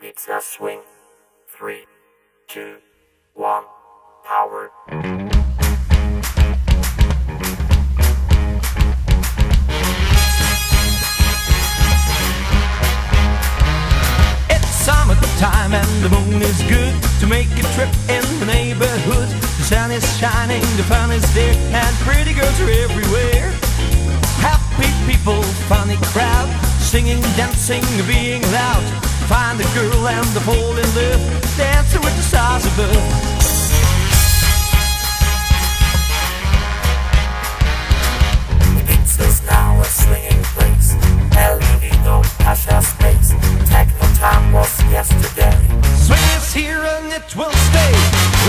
Ibiza swing. Three, two, one, power. It's summertime and the moon is good to make a trip in the neighborhood. The sun is shining, the fun is there, and pretty girls are everywhere. Happy people, funny crowd, singing, dancing, being loud. Find the girl and the fall in love, dancing with the stars above. Ibiza's now a swinging place. El Nido, Pacha space. Techno time was yesterday. Swing is here and it will stay.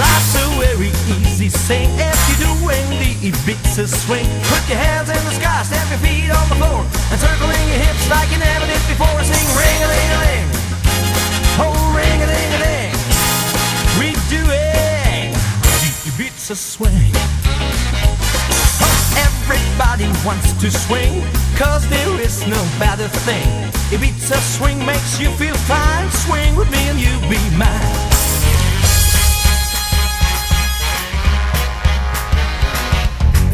Life's so very easy, sing if you're doing the Ibiza swing. Put your hands in the sky, stamp your feet on the floor, and circling Ibiza swing. Oh, everybody wants to swing, cause there is no better thing. If it's a swing makes you feel fine. Swing with me and you'll be mine.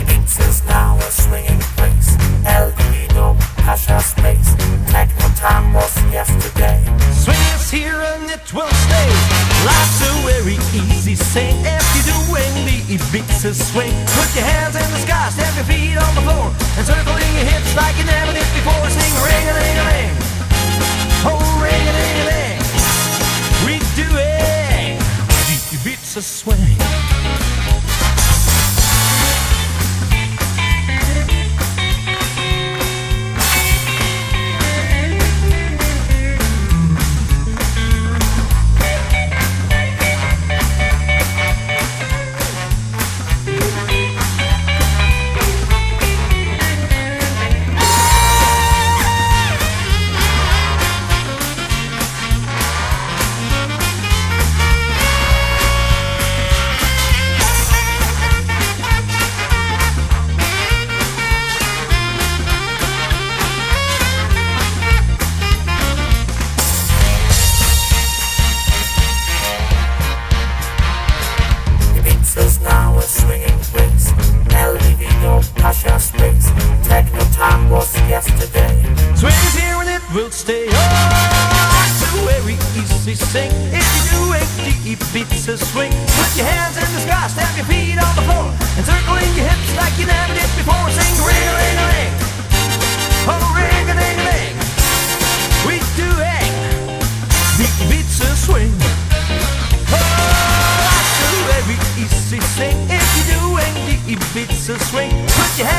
Ibiza's now a swinging place. El Nido, Pacha space. Techno time was yesterday. Swing is here and it will stay. Life's so very easy, sing if you're doing the Ibiza swing. Put your hands in the sky, stamp your feet on the floor, and circling your hips like you never did before. Sing ring a ling a ling, oh ring a ling a ling. We do it, the Ibiza swing. Swing. Put your hands in the sky, stamp your feet on the floor, and circling your hips like you never did before. Sing ring a ling a ling, oh ring a ling a ling. We do it, the Ibiza swing. Oh, it's so very easy, sing if you're doing the Ibiza swing. Put your hands